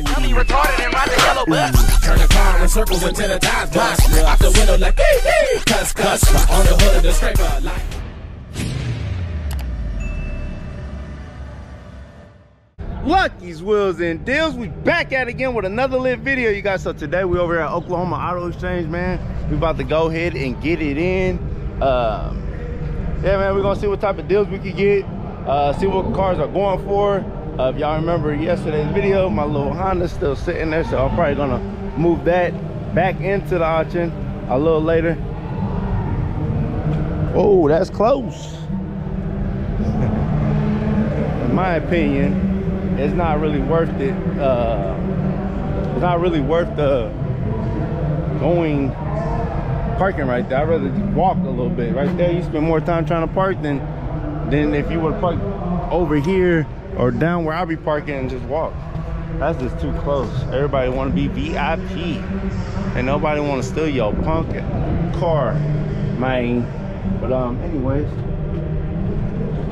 Dummy retarded and ride the yellow bus. Turn the car in circles until the times bust. Out the window like, hey, hey, cuss, cuss. On the hood of the scraper like. Lucky's Wheels and Deals. We back at it again with another lit video, you guys. So today we're over here at Oklahoma Auto Exchange, man. We about to go ahead and get it in. Um, yeah, man, we're gonna see what type of deals we can get. Uh, see what cars are going for. Uh, if y'all remember yesterday's video, my little Honda's still sitting there, so I'm probably gonna move that back into the auction a little later. Oh, that's close. In my opinion, it's not really worth it. Uh, it's not really worth the going parking right there. I'd rather just walk a little bit. Right there, you spend more time trying to park than than if you would park over here or down where I'll be parking and just walk. That's just too close. Everybody want to be VIP, and nobody want to steal your punk car, man. But um, anyways,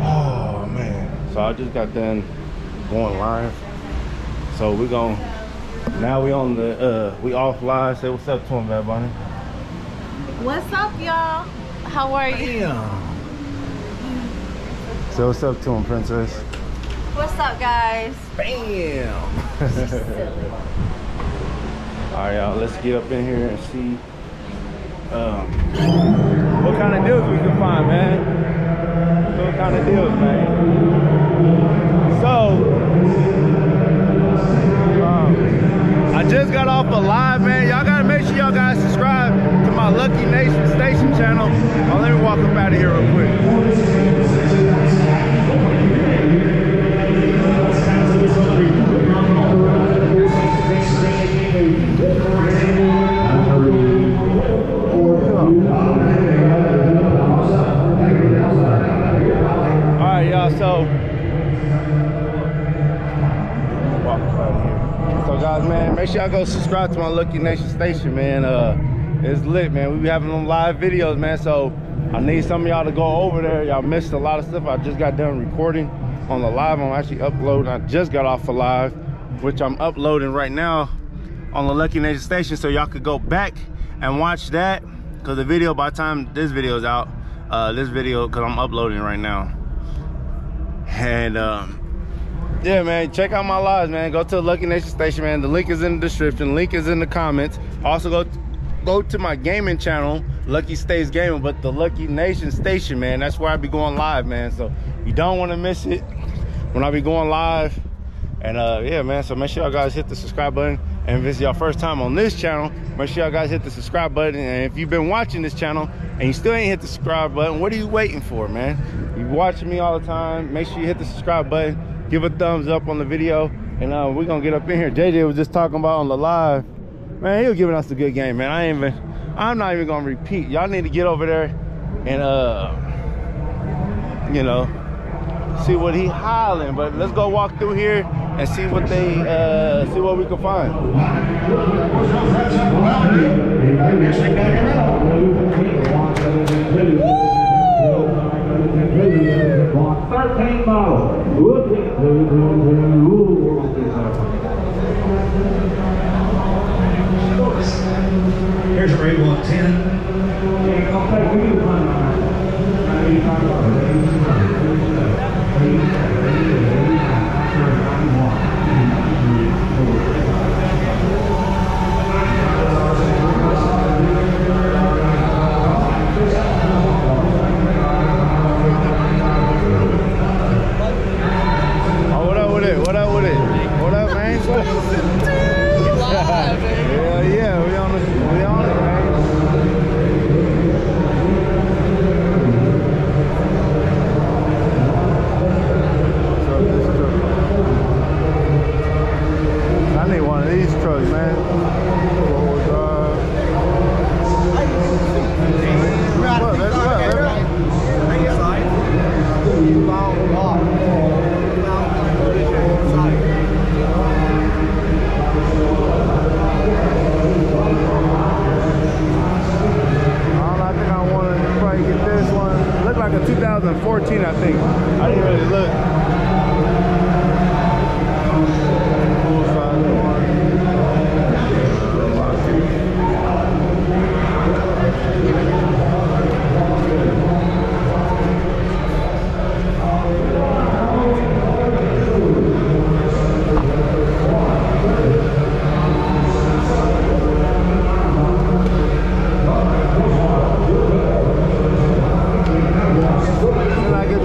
oh man. So I just got done going live. So we're going now we on the uh we off live. Say what's up to him, Bad Bunny. What's up, y'all? How are you? Say what's up to him, princess. What's up, guys? Bam! Alright y'all, let's get up in here and see um what kind of deals we can find, man. What kind of deals, man. So um, I just got off a live, man. Y'all gotta make sure y'all guys subscribe to my Lucky Nation Station channel. Oh, let me walk up out of here real quick. All right, y'all. So, of. So, guys, man, make sure y'all go subscribe to my Lucky Nation station, man. Uh, it's lit, man. We be having them live videos, man. So, I need some of y'all to go over there. Y'all missed a lot of stuff. I just got done recording on the live. I'm actually uploading. I just got off a live, which I'm uploading right now on the Lucky Nation station, so y'all could go back and watch that. Cause the video, by the time this video is out, uh, this video, cause I'm uploading right now. And um, yeah, man, check out my lives, man. Go to the Lucky Nation station, man. The link is in the description. Link is in the comments. Also, go go to my gaming channel, Lucky Stayz Gaming, but the Lucky Nation station, man. That's where I be going live, man. So you don't want to miss it when I be going live. And uh, yeah, man. So make sure y'all guys hit the subscribe button. And if this it's your first time on this channel, make sure y'all guys hit the subscribe button. And if you've been watching this channel and you still ain't hit the subscribe button, what are you waiting for, man? You watching me all the time. Make sure you hit the subscribe button. Give a thumbs up on the video. And uh, we're gonna get up in here. JJ was just talking about on the live. Man, he was giving us a good game, man. I ain't even, I'm not even gonna repeat. Y'all need to get over there and uh, you know, see what he hollering. But let's go walk through here and see what they uh see what we can find.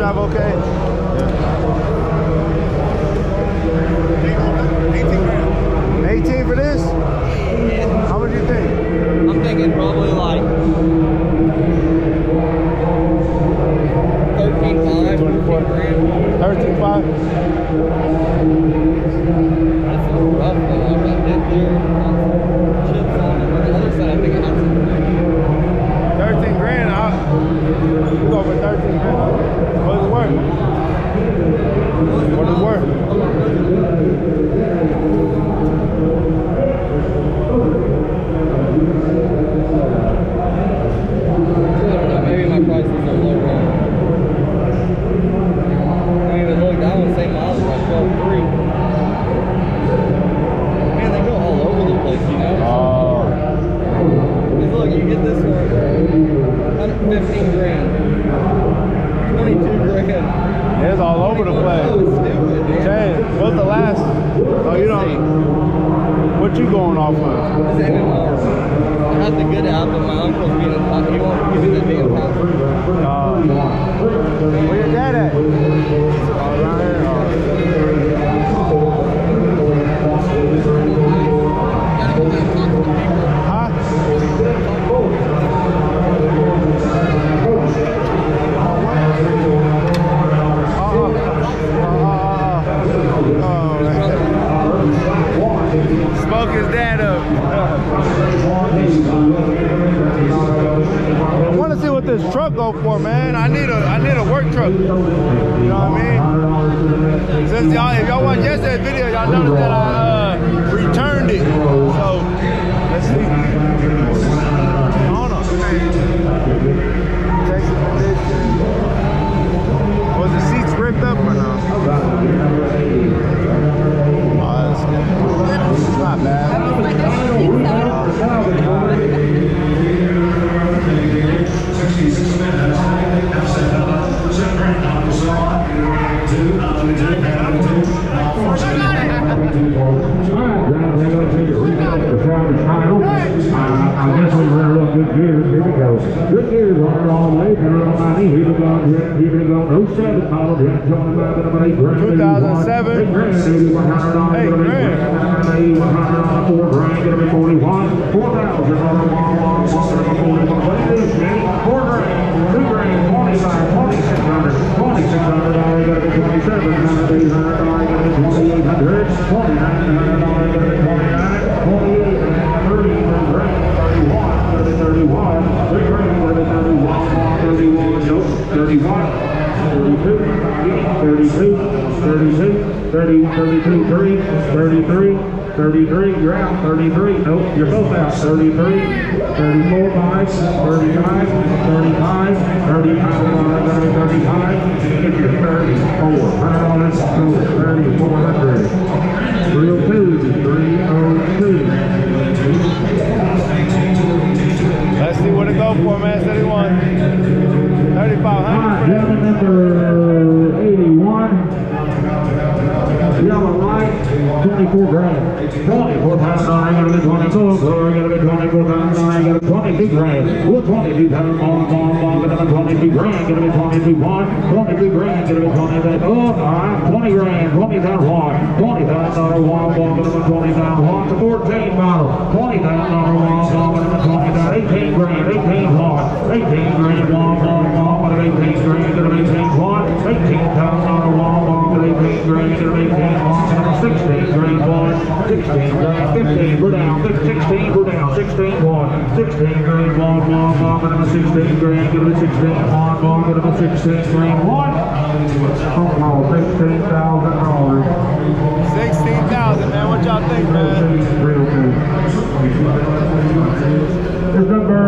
drive okay? Yeah. Since y'all, if y'all watched yesterday's video, y'all noticed that I uh, returned it. So let's see. Was the seats ripped up 2007. 8 grand. 8100 on Eight the grand. 8100 on 4 grand. Gonna be 41. 4,000 on the wall. Wall. Wall. Gonna be 41. What it is, Jimmy? 4 grand. 2 grand. 25. 2600. 2600. All right, gonna be 27. 800. All right, gonna be 2800. 2900. All right, gonna be 29. 28. 30. 31. 31. 3 grand. Gonna be 31. 31. Nope. 31. 32, 32, 32, 30, 32, 3, 33, 33, you're out, 33, nope, you're both out, 33, 34, 5, 35, 35, 35, 35, 34, $100, 3400, 302, 302. Let's see what it go for, man. Said he won 3,500 Alright, for that. gentleman number 24 grand. 24 times 9, gotta be 24. Glory, gotta be 24 times 9, gotta be 22 grand. Well, 22 times 1, 1, 1, gotta be 22 grand. Gotta be 22 1, 22 grand. Gotta be 20 Oh, alright, 20 grand. 20 times 1, 20 times another 1, 1, gotta be 20 times 1. To 14 model. 20 times another 1, 1, gotta be 20 times 18 grand. 18 1, 18 grand. 1, 1, 1, gotta be 18 grand. Gotta be 18 1, 18 times another 1, 1, gotta be 18 grand. Gotta be 18 1, gotta be 16 grand. 1, 16 grand. 15, we're down. 16, we're down. 16 1, 16 grand. 1, 1, 1, gotta be 16 grand. Gotta be 16 1, 1, gotta be 16 grand. 1, oh, no, $16,000. 16,000, man. What y'all think, man? Real good. It's number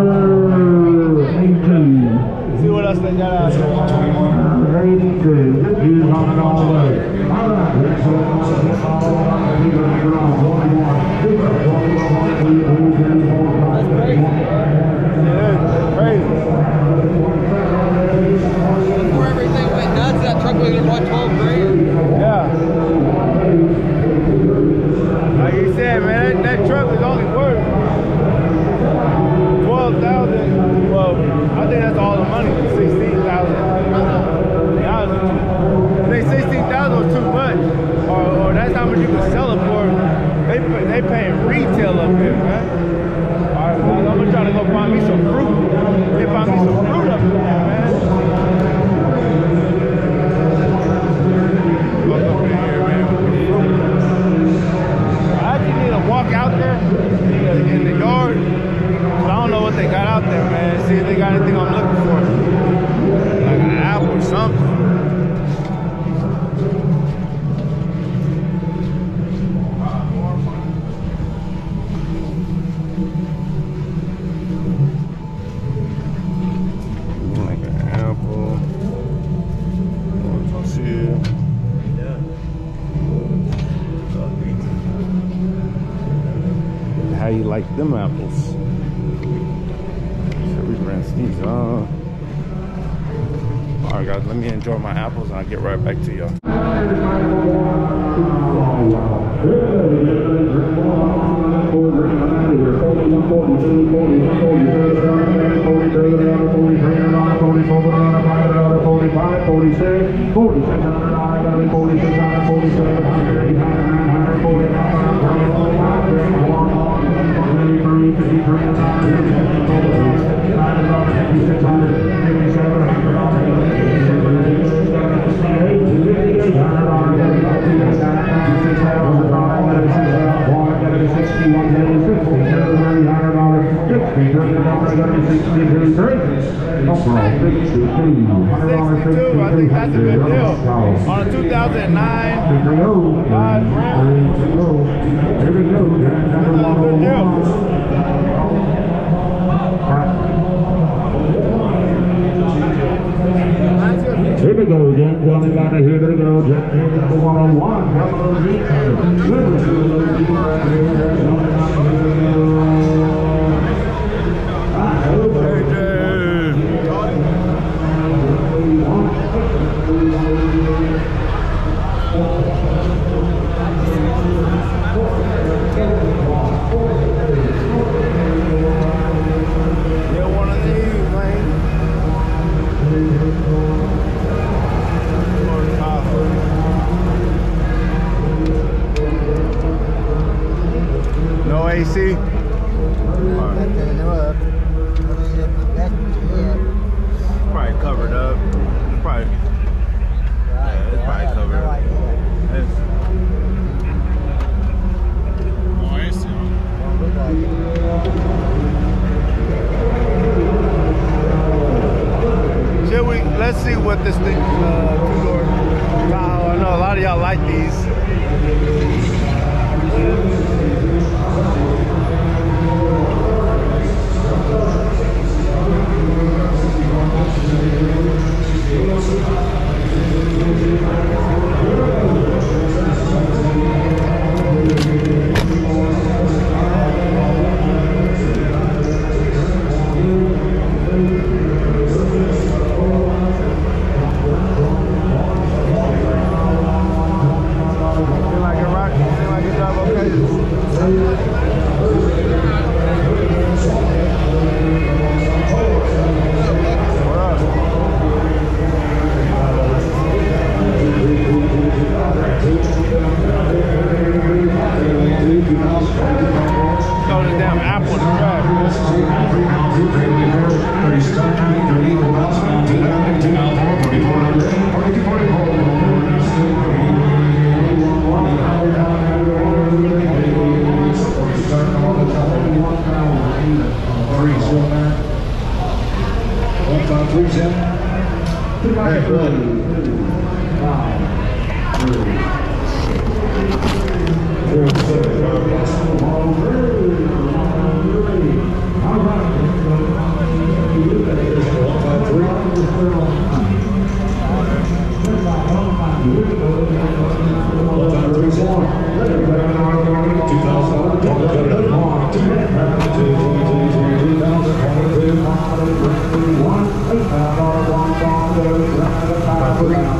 82. See what else they got out here. Number 82. Use on it all the way. All Thank you. See if they got anything I'm looking enjoy my apples and I'll get right back to y'all. 2009 Todd Brown. Good.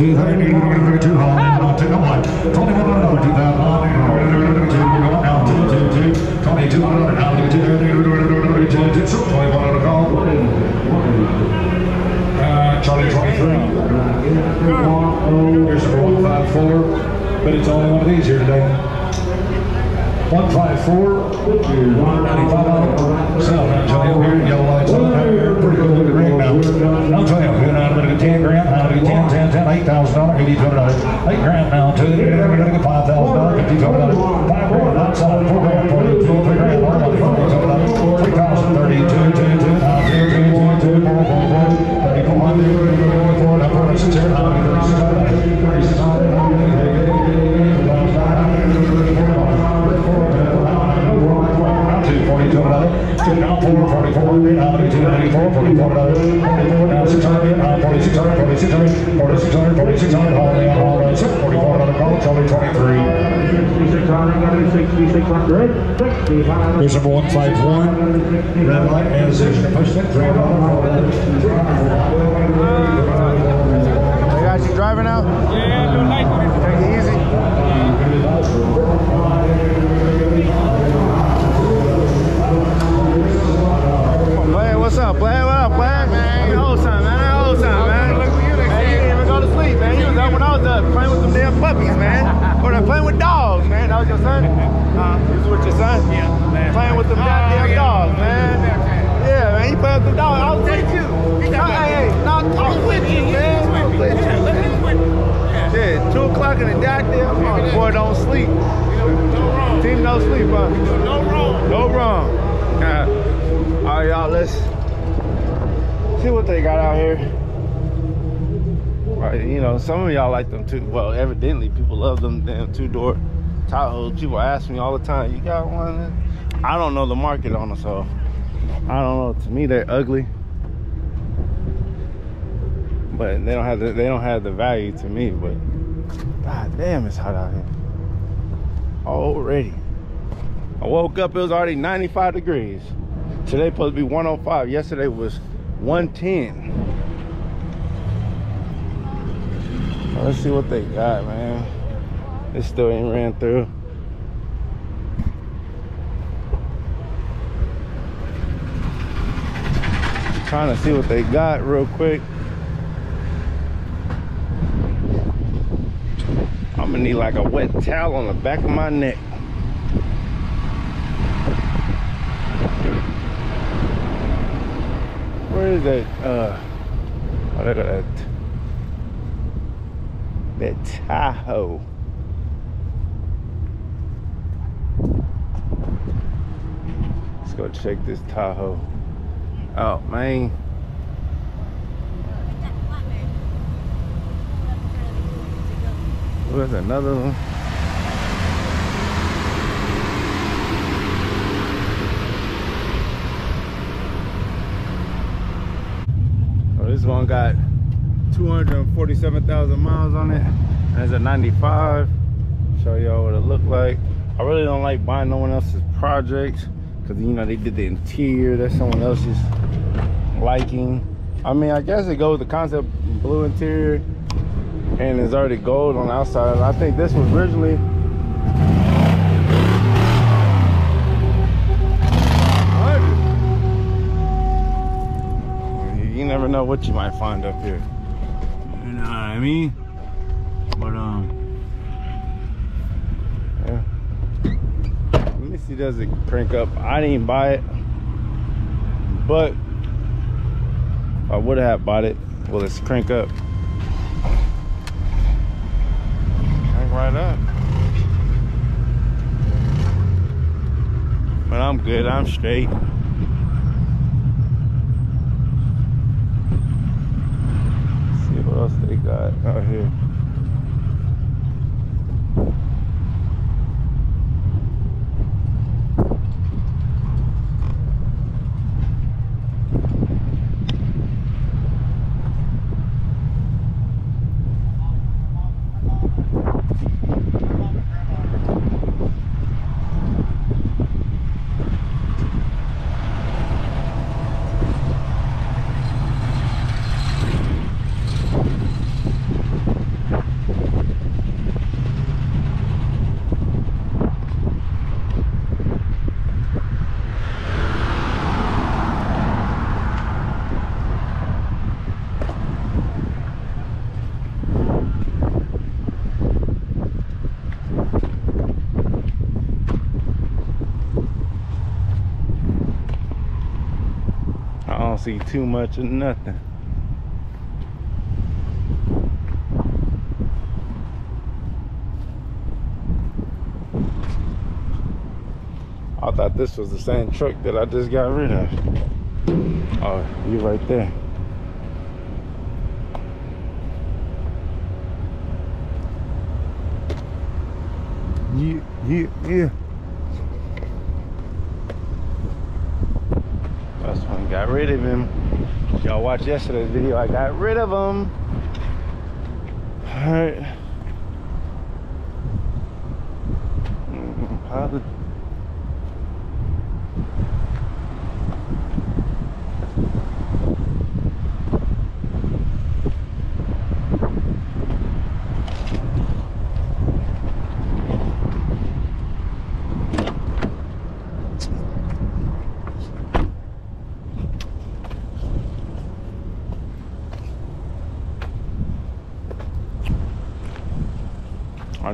two, three, two, two, one, one, two, one, twenty, one, one, two, that? One, two, one, now, two, two, two, twenty, two, one, now, two, two, three, two, two, two, twenty, one, and a goal. Charlie 23. Here's the one, five, four, but it's only one of these here today. 154, 195. Here's number 151, red light, and decision, push it, three They got you driving out? Yeah, no light. Take it easy. Blad, what's up, Blad? What up, Blad? Man, you whole time, man. That whole time, man. Look for you next man, you didn't even go to sleep, man. You was up when I was up playing with them damn puppies, man. Or they're playing with dogs, man. That was your son? Uh, you was with your son? Yeah, man. Playing with them goddamn dogs, man. Yeah, man. He playing with the dogs. I was with you. Hey, hey, no, I was with you, man. With you. Yeah, 2 o'clock in the goddamn morning. Boy, don't sleep. Team no sleep, huh? No wrong. No wrong. Yeah. All right, y'all, let's see what they got out here. Right, you know, some of y'all like them too. Well, evidently, people love them damn two-door People ask me all the time, you got one? I don't know the market on them, so I don't know. To me, they're ugly. But they don't have the they don't have the value to me. But god damn, it's hot out here already. I woke up, it was already 95 degrees. Today supposed to be 105. Yesterday was 110. Let's see what they got, man. It still ain't ran through. Trying to see what they got real quick. I'm gonna need like a wet towel on the back of my neck. Where is that? Uh, oh, look at that. That Tahoe. Let's go check this Tahoe out, man. Where's another one? Oh, this one got 247,000 miles on it. And it's a 95. Show y'all what it look like. I really don't like buying no one else's projects because you know they did the interior. That's someone else's liking. I mean, I guess it goes the concept blue interior and it's already gold on the outside. I think this was originally you never know what you might find up here. You know what I mean? But um Let me see does it crank up. I didn't buy it. But I would have bought it. Will it crank up? Crank right up. But I'm good, I'm straight. see what else they got out here. I don't see too much of nothing. I thought this was the same truck that I just got rid of. Oh, you right there. Yeah, yeah, yeah. That's when got rid of him. Y'all watched yesterday's video. I got rid of him. All right. Mm, Pilot.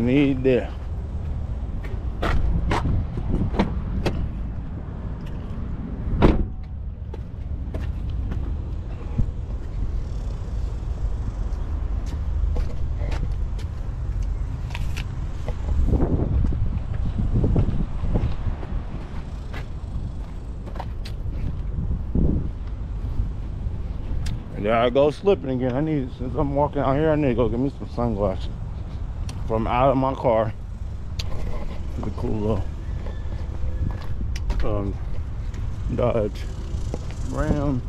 Need. And there I go slipping again. I need, since I'm walking out here, I need to go get me some sunglasses from out of my car. The cool little um, Dodge Ram.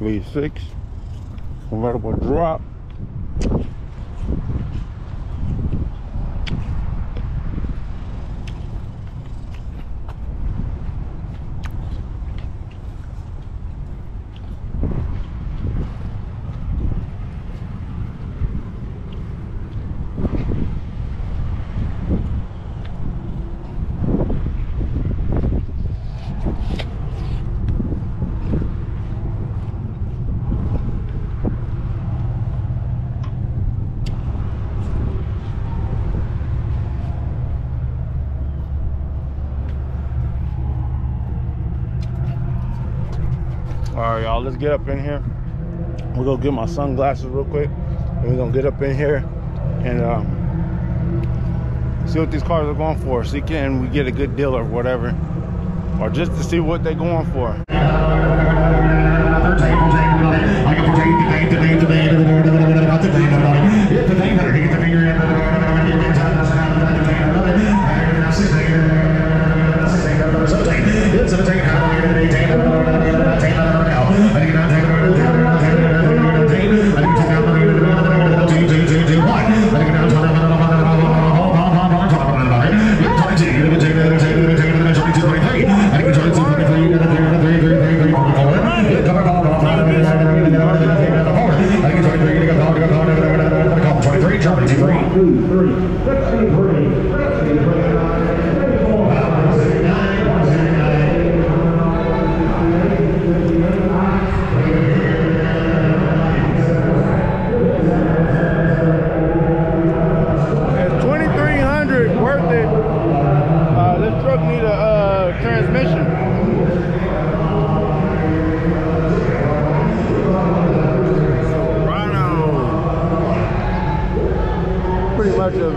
V6 All right, y'all, let's get up in here. We're gonna get my sunglasses real quick. And we're gonna get up in here and um, see what these cars are going for. See can we get a good deal or whatever. Or just to see what they're going for.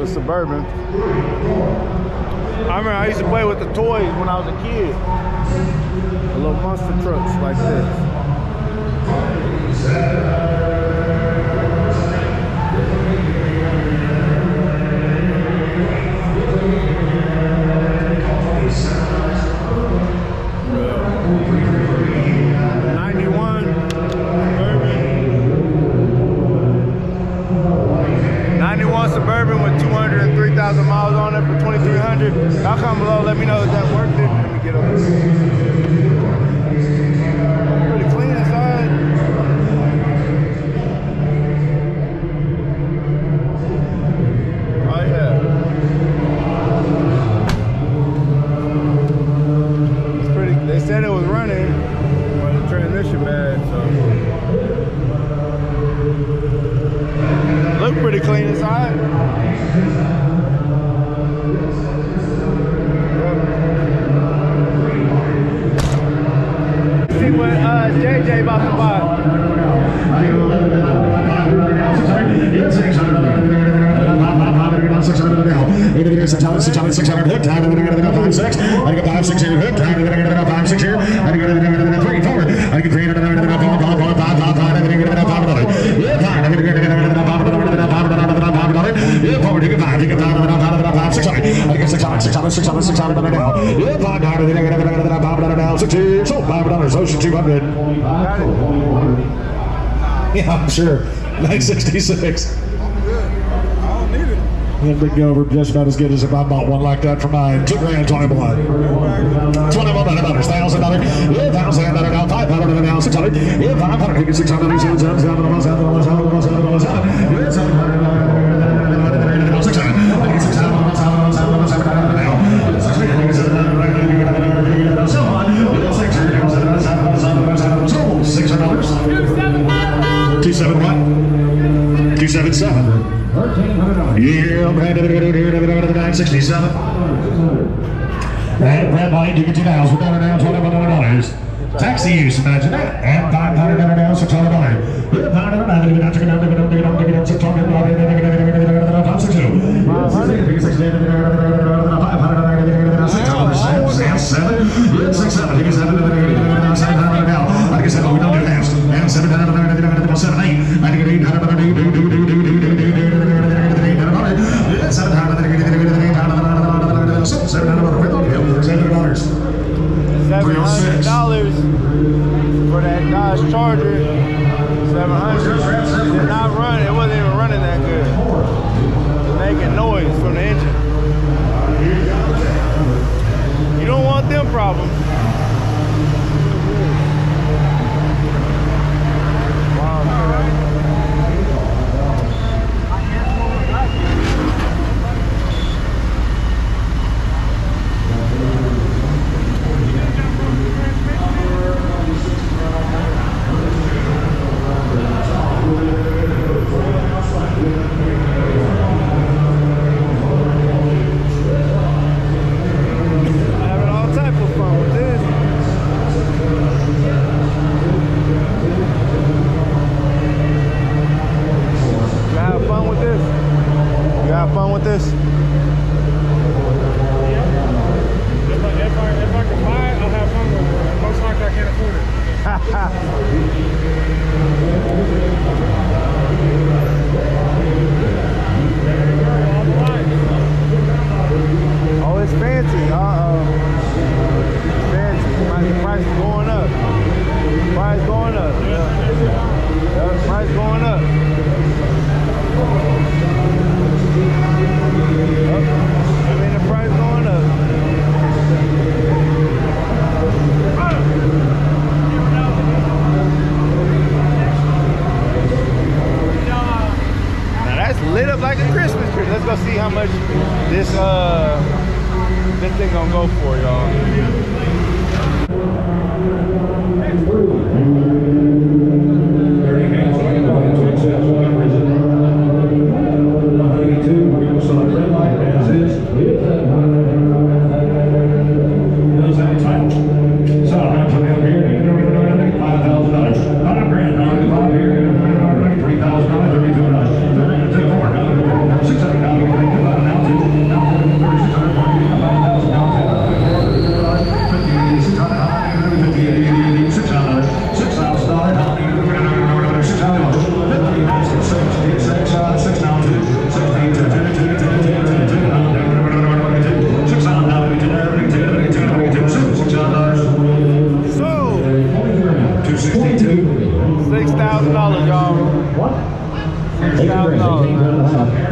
Suburban. I remember I used to play with the toys when I was a kid. The little monster trucks like this. 2,000 miles on it for 2,300. Y'all comment below, let me know if that worked it. Let me get up. Sitali, Sitali, 600 time, and then I think 5 6 and hook, 5 6 here. I think and then 5 4 5 5 5 and I think 3 and I think a and then I'm sure and Big Go over just about as good as if I bought one like that for mine. Two grand, 20 blood. 21 better butters, thousand dollar, yeah, thousand better now, five hundred and an a ton, yeah, five hundred, eighty six hundred, seven, seven, seven, seven, seven, seven, seven, seven, seven, seven, seven, Two seven what? Two seven seven. Yeah, 67. Red, red light, you get your dollars, $100 $1,100. Taxi use, imagine that. And $500 down, $600. Yeah, $500 down, $600. Seven, eight, nine, eight, do, do, do, do, do.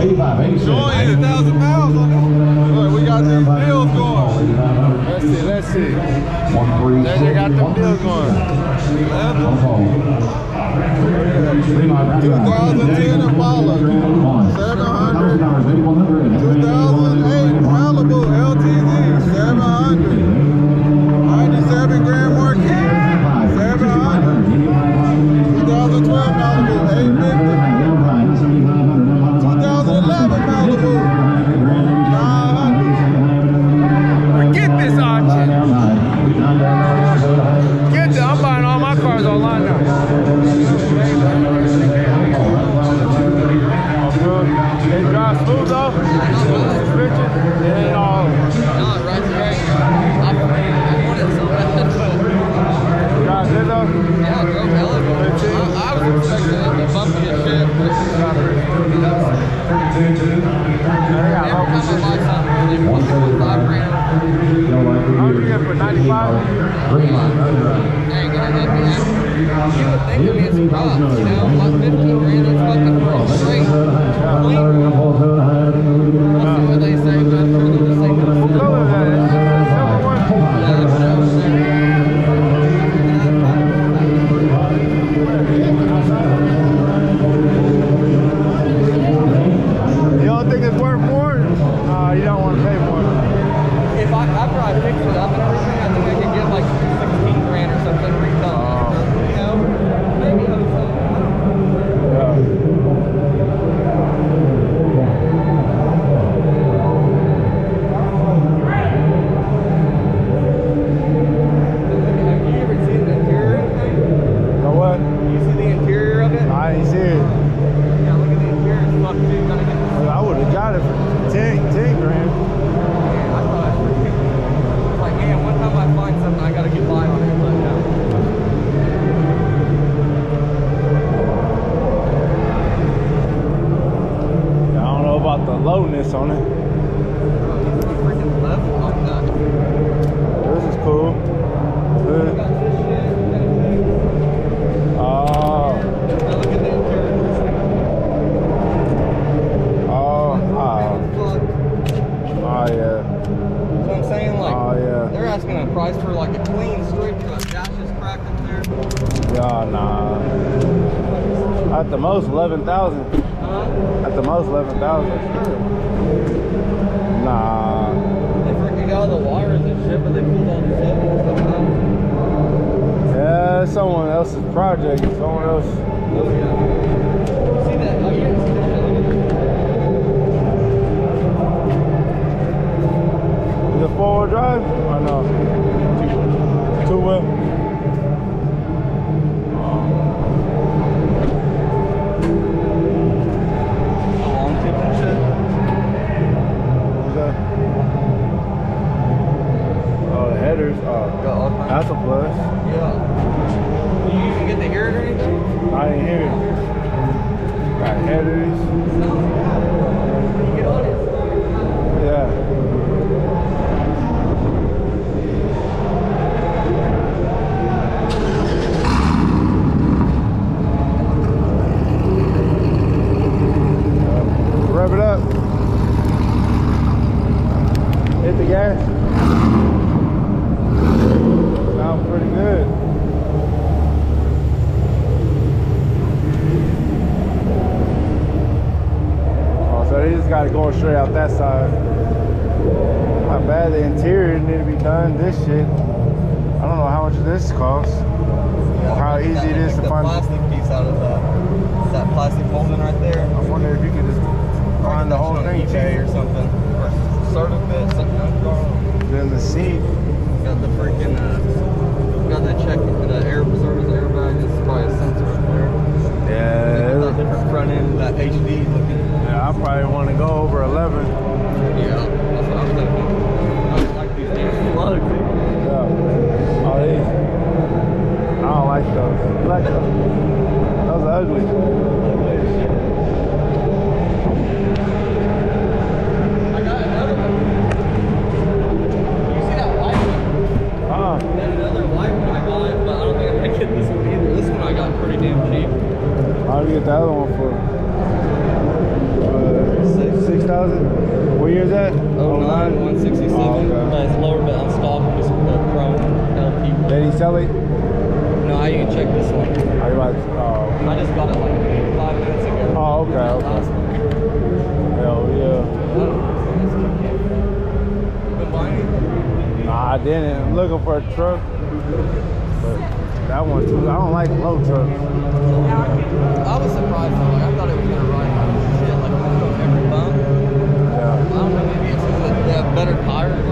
8586. miles. on this. Look, we got these bills going. Let's see, let's that's it. Then they got the bills going. 2010 Impala. 700. 2000. more straight out that side. I didn't. I'm looking for a truck. But that one too. I don't like low trucks. I was surprised though. Like I thought it was gonna ride like shit, like every bump. Yeah. I don't know, maybe it's because they have better tires.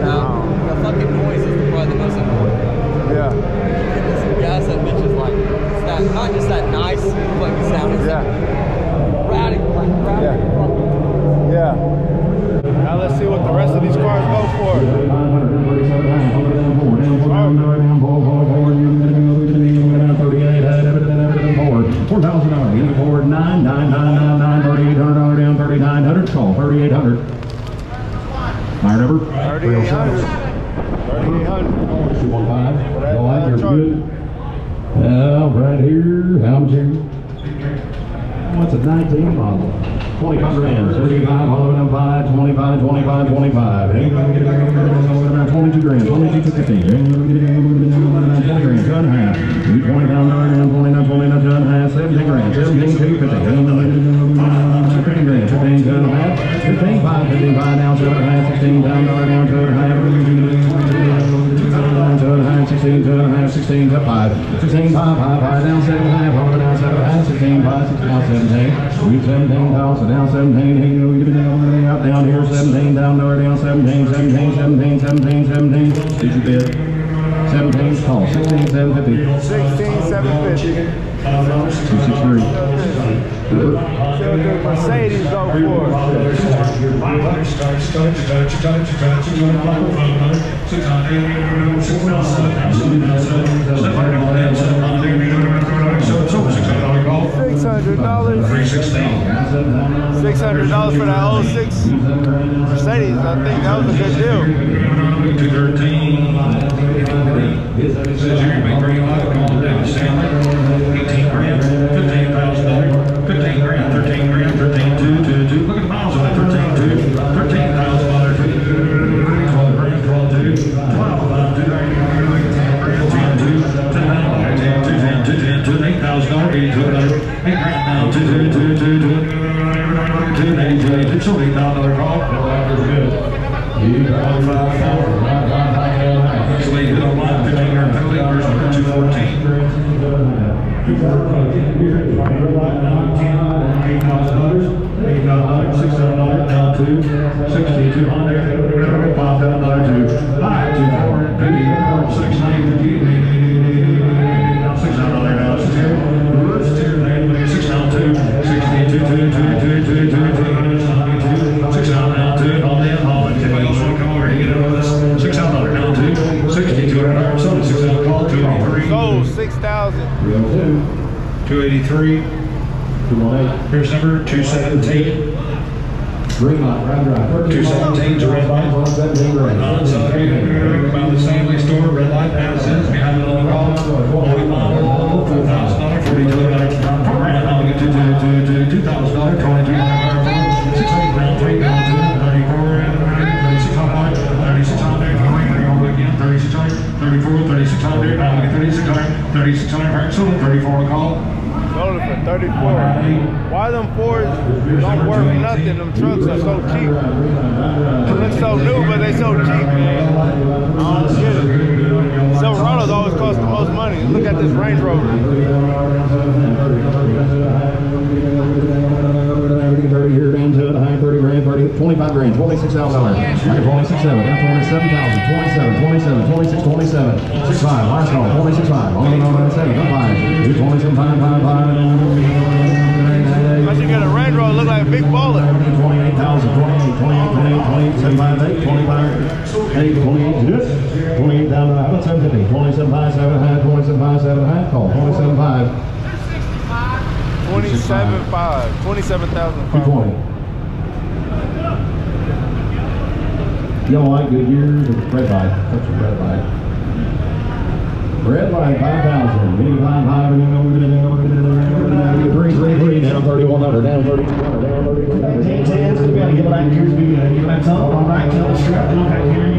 No. The fucking noise is probably the most important. Yeah. Some gas that bitch is like, it's that, not just that nice fucking sound, it's Yeah. that radical, like radical Yeah. fucking. Yeah. Now let's see what the rest of these cars go for. Four thousand dollars, it forward, nine, nine, nine, nine, nine, thirty-eight hundred dollar down, thirty-nine hundred, call, thirty-eight hundred. Fire number? 3,800. 3,800. Two one five, all right, uh, you're good. Uh, right here, how much? What's a nineteen model? Twenty-five grand, thirty-five, all of them five, twenty-five, twenty-five, twenty-five. Hey, Twenty-two grand, twenty-two to fifteen. Twenty grand, two and a half. You twenty down, down, twenty-nine, twenty-nine, two and a half, seventeen grand, seventeen, two fifty. Fifteen grand, fifteen, two and a half. Fifteen, five, fifteen, five down, seven and a half, sixteen down, down, down, two and a half. Two and a half, sixteen, two and a half, sixteen, to five. Sixteen, five, five, five, down, seven and a down, seven and a half, sixteen, five, six, down, We seventeen, down, so down, seventeen, hey, you know, you down, up, down here, seventeen, down, lower, down, seventeen, seventeen, seventeen, seventeen, seventeen. Did you bid? Seventeen, call, sixteen, seven fifty. 16,750. Two six three. See what the Mercedes go for. Hundred dollars. Six hundred dollars for that 06 Mercedes. I think that was a good deal. Sixty-two hundred, five thousand dollars to five, two, four, fifty, six, nine, six hundred dollars now, six, two, six, down, two, sixty-two, two, two, two, two, two, two, six hundred down, two, all in, all in, anybody else wanna come over get over this, six hundred dollars down, two, sixty-two hundred dollars, so six hundred call, two eighty-three. Sold six thousand. Two eighty-three, here's number two seventeen, Green light, red drive. two seventeen's a red light. Seventeen grand. Uh, so by the Stanley store, red light, is, behind the little call, thirty-four, thirty-six hundred, thirty-six hundred, thirty-six hundred, thirty-four, hundred, thirty-six hundred, so thirty-four call. Sold 34. Why them Fords don't work nothing? Them trucks are so cheap. They look so new, but they so cheap, man. I don't get it. Silverados always cost the most money. Look at this Range Rover. 25 grand, $26,000. You're 27,000, 27, 27, 26, 27, 6, last call, 26, 5, on and on, 7, 5, 27, 5, 5, 5. Must have got a Range Rover look like a big baller. 28,000, 28, 28, 28, 28, 7, 5, 8, 25, 8, 28, 28,000, how about 750? 27, 5, 7, high, 27, 5, 7, high, call, 27, 5. 27.5. 27,500. 27, Yellow light, Goodyear, red light. That's a red light. Red light, 5,000. 85 high, green, green, green, down 3,100, down 3,200, down 3,200. 10, 10, so we gotta give it back, here's the beginning, give it back, tell them, all right, tell the strap, look out here.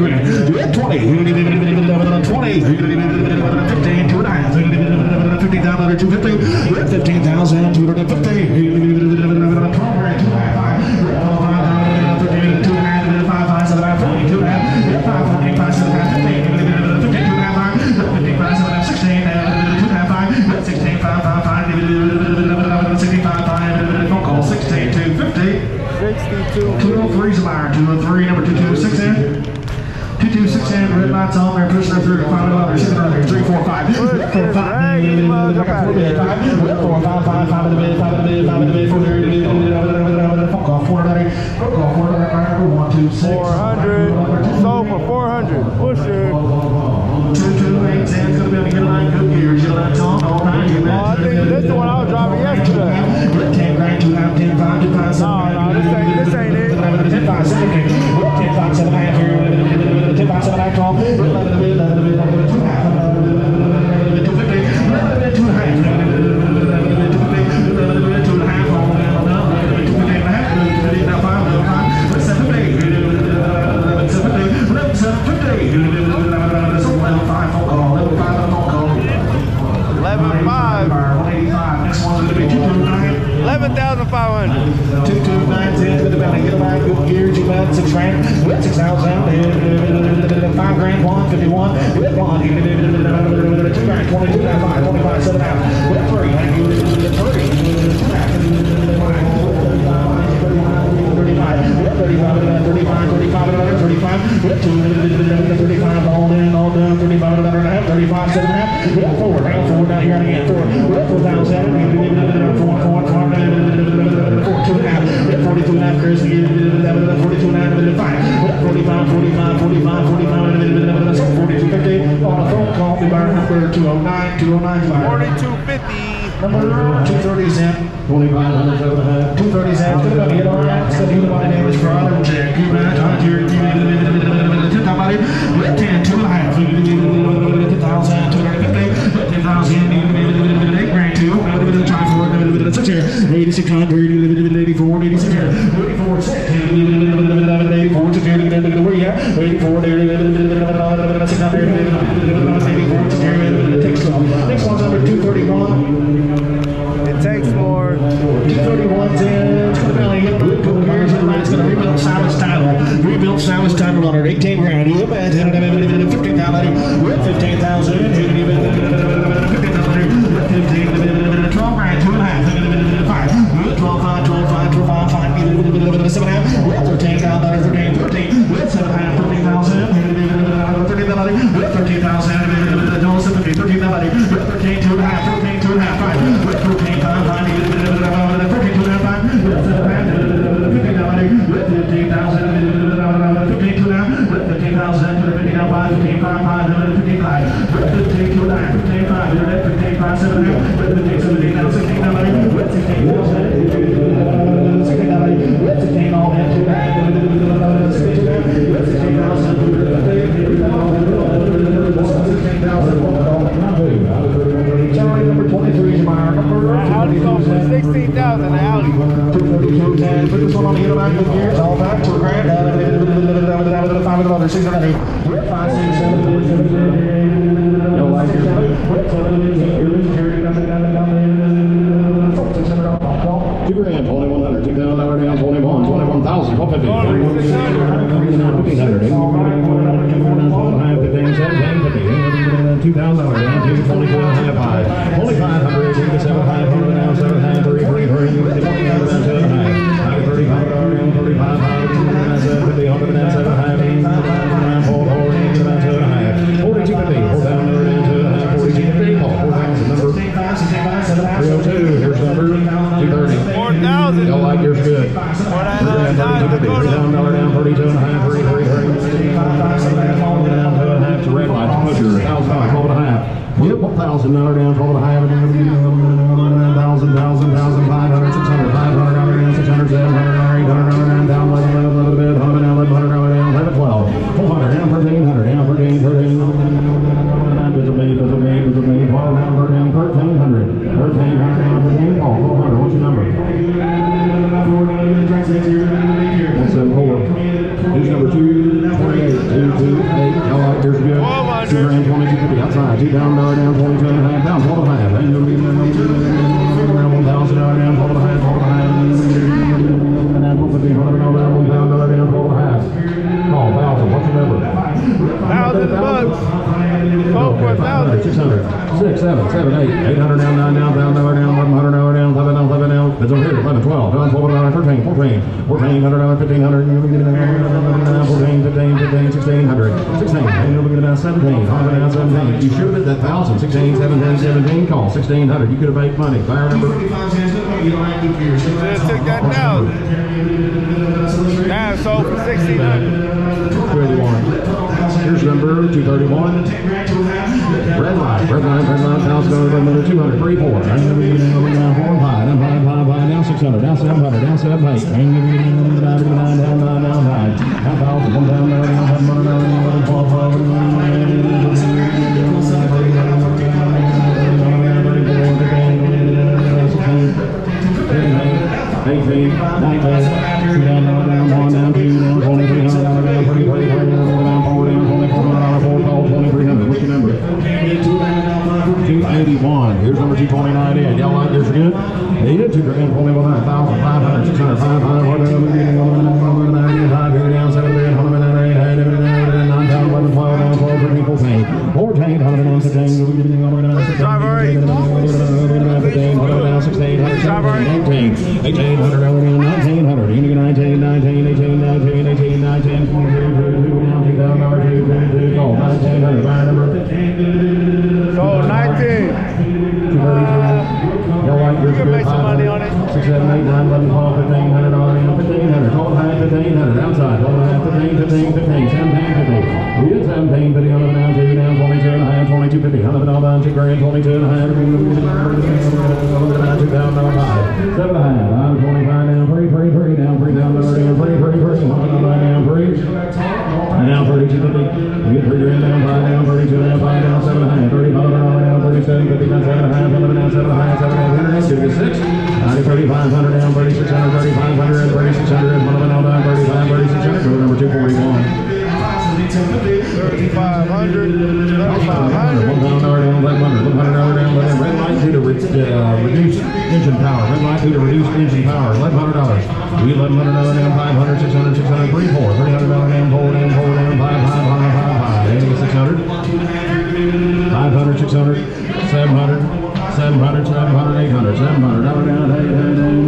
20, 20, 15, 2 and 9, 15 down under 250. 35, 7 half. We're up forward, down down here, out again, forward. We're up down seven, four, four, four, four, two and a half. We're 42 and a half, Chris, again, 42 and a half, five. We're at 45, 45, 45, 45, so 42, 50. On a phone call, we bar number 209, 209, Number 230 is in. 230 is out. Get on that. Said you the body damage for AutoCheck. You match. Hunt your. Tip somebody. With 10 8600, 84, 8600, 84, 6, 84, 2, Next one's under 231. It takes more. 231's in. It's going to belly up. Blue cool gears and it's going to rebuild Silas title. Rebuild Silas title on our 18 grand. You imagine 15,000 with 15,000. 2,000 16000 an alley. And put this one on the back of the gear. all back for Grant. Five, six, seven, eight. Five, six, seven, eight. kids over here, 11, 12, 11, 12, 11, 13, 14, 14, 100, 1500, 14, 15, 15, 16, 17, 17, you shoot at that 1000, 16, 17, 17, call, 1600, you could have made money, fire number. You Just took that down. Now it's sold for 1600. Challenge number 231. Red line, red line, red line, now started by number 200, 3 4. Horn high, down high, high, high, now 600, now 700, now 700, down, down, down, down, high. Half house, one down, down, down, down, down, down, down, down, down, down, 18, 19, afternoon. They entered the Grand engine power, red light due to reduce engine power, eleven hundred dollars. We eleven hundred dollar down, five hundred, six hundred, six hundred, three, four, three hundred dollar down, four down, four down, five, five, five, five, five, eighty, six hundred. Five hundred, six hundred, seven hundred, seven hundred, seven hundred, eight hundred, seven hundred, dollar down, eight, eight, eight,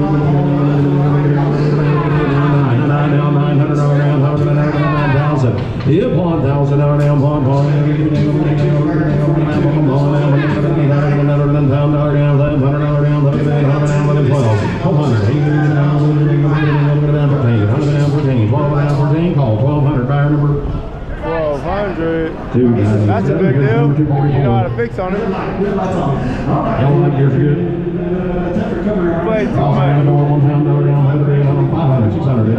nine, nine, down, nine hundred, dollar down, hundred, nine, nine thousand. Yep, one thousand, dollar down, one, one, down, 1200, 89,000, 89,014, 119,014, call 1200, buyer number 1200. That's a big deal. You know how to fix on it. Y'all like yours good? 500, 600,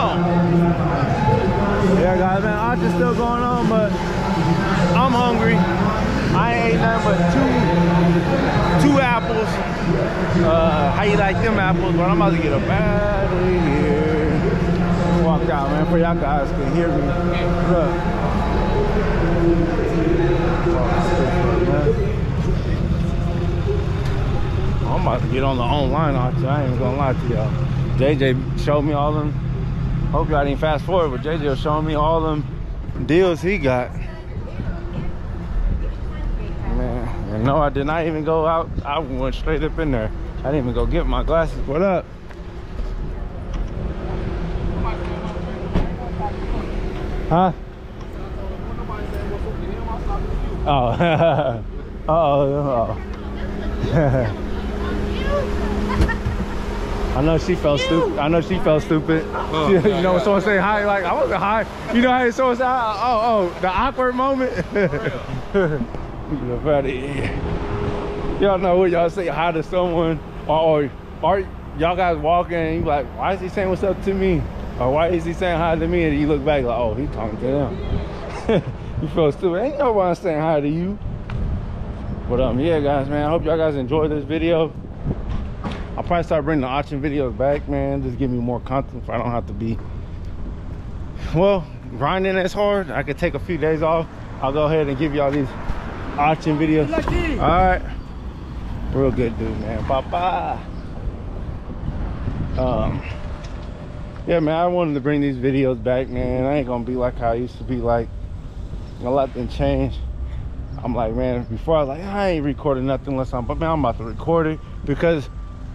but two two apples. Uh, how you like them apples? But I'm about to get a battery here. Walk out, man, for y'all guys can hear me. Look. I'm about to get on the online auction. I ain't gonna lie to y'all. JJ showed me all them. Hope y'all didn't fast forward, but JJ was showing me all them deals he got. No, I did not even go out. I went straight up in there. I didn't even go get my glasses. What up? Huh? Oh. Uh-oh. Uh-oh. I know she felt stupid. I know she felt stupid. Oh, you yeah, know, yeah. someone say hi, like I wasn't hi. You know how someone say, hi? oh, oh, the awkward moment. Fatty. y'all know what y'all say hi to someone, or, or, or y'all guys walking and you like, why is he saying what's up to me? Or why is he saying hi to me? And you look back like, oh, he talking to them. you feel stupid. Ain't nobody saying hi to you. But um, yeah, guys, man, I hope y'all guys enjoyed this video. I'll probably start bringing the auction videos back, man. Just give me more content so I don't have to be, well, grinding as hard. I could take a few days off. I'll go ahead and give y'all these auction videos. All right. Real good dude, man. Bye-bye. Um, yeah, man, I wanted to bring these videos back, man. I ain't gonna be like how I used to be like. A lot done changed. I'm like, man, before I was like, I ain't recording nothing unless I'm, but man, I'm about to record it because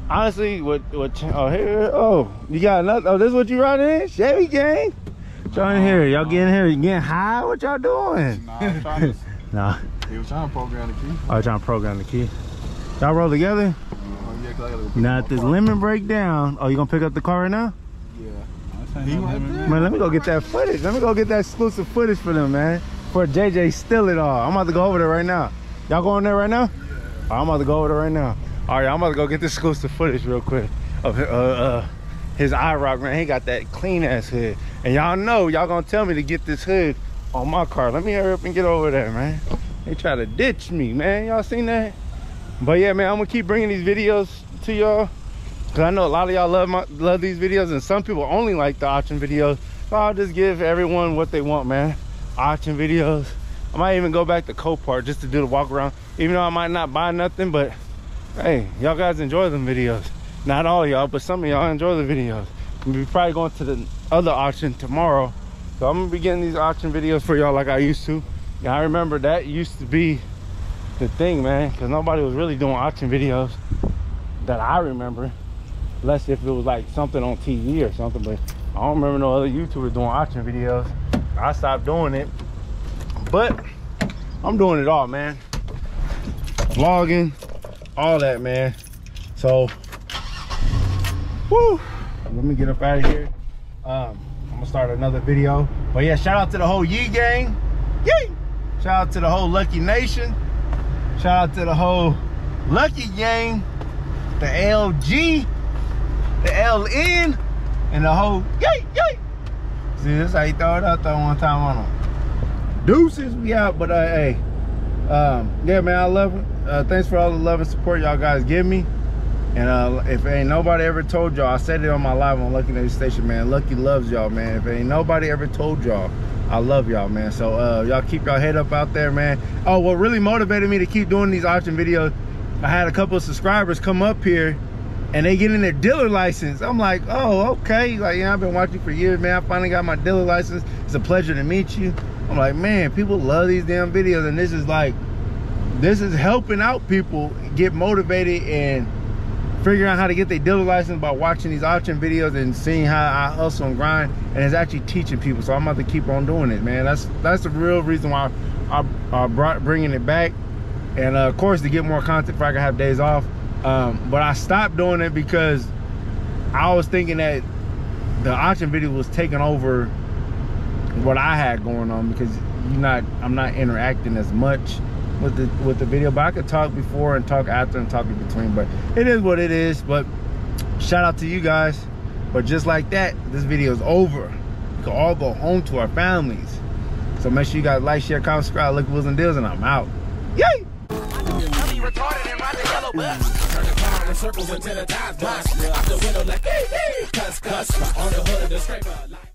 honestly, what, what, oh, here, oh, you got another, oh, this is what you riding in? Chevy gang? Join here, y'all getting here, you getting high? What y'all doing? Nah, I'm trying to, Nah, he was trying to program the key. I was trying to program the key. Y'all roll together? Oh, yeah, 'cause I go Now, if this car. lemon break down, oh, you gonna pick up the car right now? Yeah. He right there. Man, let me go get that footage. Let me go get that exclusive footage for them, man. For JJ steal it all. I'm about to go over there right now. Y'all going there right now? Yeah. I'm about to go over there right now. All right, I'm about to go get this exclusive footage real quick of uh, uh, his IROC, man. He got that clean ass hood. And y'all know, y'all gonna tell me to get this hood on my car. Let me hurry up and get over there, man. They try to ditch me, man. Y'all seen that? But yeah, man, I'm gonna keep bringing these videos to y'all. Cause I know a lot of y'all love my love these videos and some people only like the auction videos. So I'll just give everyone what they want, man. Auction videos. I might even go back to Copart just to do the walk around. Even though I might not buy nothing, but hey, y'all guys enjoy them videos. Not all y'all, but some of y'all enjoy the videos. We'll be probably going to the other auction tomorrow. So I'm gonna be getting these auction videos for y'all like I used to. Yeah, I remember that used to be the thing, man, because nobody was really doing auction videos that I remember. Unless if it was like something on TV or something, but I don't remember no other YouTubers doing auction videos. I stopped doing it. But I'm doing it all, man. Vlogging, all that, man. So, woo, let me get up out of here. Um, I'm gonna start another video. But yeah, shout out to the whole Yee gang. Yee! Shout out to the whole Lucky Nation. Shout out to the whole Lucky gang, the LG, the LN, and the whole yay, yay. See, this how you throw it out there one time on them. Deuces, we out, but uh, hey, um, yeah, man, I love it. Uh, thanks for all the love and support y'all guys give me. And uh, if ain't nobody ever told y'all, I said it on my live on Lucky Nation Station, man. Lucky loves y'all, man. If ain't nobody ever told y'all, I love y'all, man. So uh, y'all keep y'all head up out there, man. Oh, what really motivated me to keep doing these auction videos, I had a couple of subscribers come up here and they getting their dealer license. I'm like, oh, okay. Like, yeah, I've been watching for years, man. I finally got my dealer license. It's a pleasure to meet you. I'm like, man, people love these damn videos. And this is like, this is helping out people get motivated and figuring out how to get their dealer license by watching these auction videos and seeing how I hustle and grind. And it's actually teaching people. So I'm about to keep on doing it, man. That's that's the real reason why I, I brought bringing it back. And uh, of course, to get more content, if I can have days off. Um, but I stopped doing it because I was thinking that the auction video was taking over what I had going on because you're not I'm not interacting as much with the with the video but I could talk before and talk after and talk in between but it is what it is but shout out to you guys. But just like that, this video is over. We can all go home to our families. So make sure you guys like, share, comment, subscribe, look Wheelz N Dealz, and I'm out. Yay! circles until the. Out the window like, hey, hey, cuss, cuss. On the hood of the scraper.